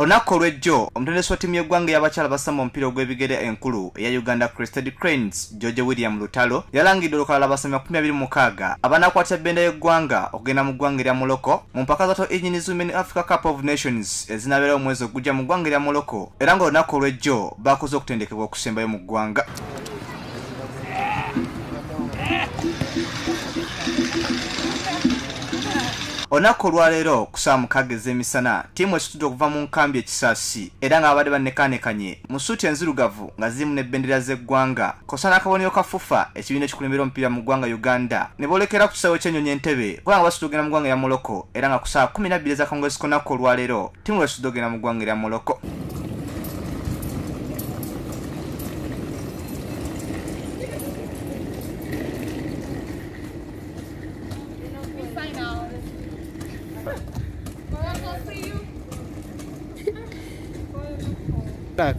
olunaku olw'ejjo omutendesi wa ttiimu y'eggwanga ey'abakyala basamba omupiira ogw'ebigere enkulu eya uganda crested cranes george william lutalo yalangidde olukalala basami 26 abanaakwatira benda y'eggwanga okugenda mu ggwanga erya morocco mu mpaka zato engines women africa cup of nations ezinabeerawo omwezi ogujja mu ggwanga erya morocco era nga olunaku olw'ejjo bakoze okutendekebwa okusembayo mu ggwanga olunaku olwaleero kusaba mukaaga ez'emisana ttiimu esitudde okuva mu nkambi ekisaasi era nga babadde bannekanekanye mu suuti enzirugavu nga zirimu n'ebbendera z'eggwanga kosa n'akabonero ka fufa ekibiina ekikulemera omupiira mu ggwanga uganda ne boolekera ku kisaawe ky'ennyonyi entebe kuba nga basitudde ogenda mu ggwanga erya morocco era nga ku saawa 12 eza kongolesi konaku olwaleero ttiimu lwesitudde ogenda mu ggwanga erya morocco Так.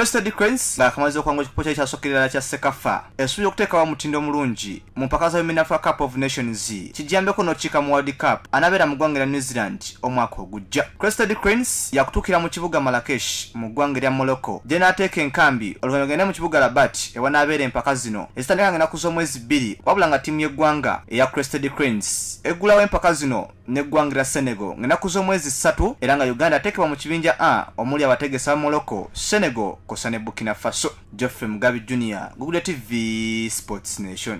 Crested cranes ng'akamaze okwangula ekipo kyali kyasookerera kya sekafa. Esuubira okuteekawo omutindo omulungi mu mpaka za women africa cup of nations. Kijambeko n'okiika mu world cup anabeera mu ggwanga erya new zealand omwaka ogujja. Crested cranes yakutuukira mu kibuga malakesh mu ggwanga erya morocco. Gye n'ateeka enkambi oluvannyuma gende mu kibuga labat ewanaabeera empaka zino. Ezitandika nga enaku z'omwezi bbiri wabula nga ttiimu y'eggwanga eya crested cranes eggulawo empaka zino n'eggwanga senego. Senegal ng'enaku z'omwezi ssatu era nga uganda ateekebwa mu kibinja a omuli abategesa ba morocco senegal kosa ne burkina faso. Geoffrey mugabi jr google tv sports nation